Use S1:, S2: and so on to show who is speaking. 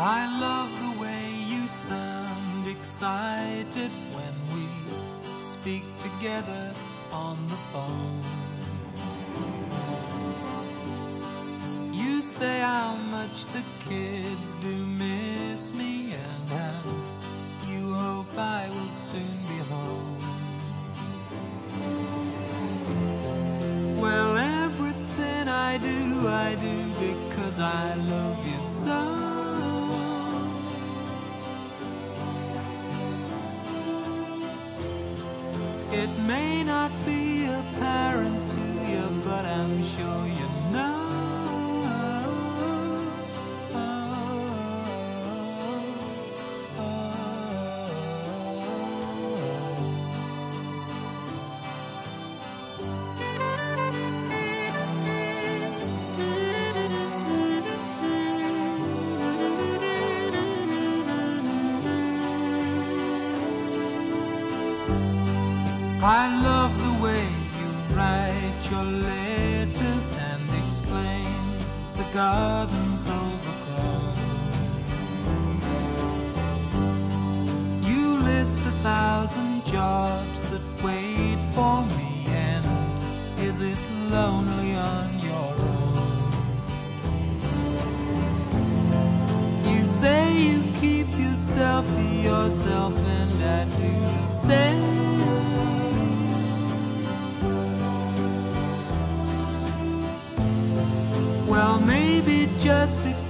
S1: I love the way you sound excited when we speak together on the phone. You say how much the kids do miss me and how you hope I will soon be home. Well, everything I do, I do because I love you so. It may not be apparent to you, but I'm sure you I love the way you write your letters and explain the gardens overgrown. You list a thousand jobs that wait for me, and is it lonely on your own? You say you keep yourself to yourself, and I do the same. Well, maybe just a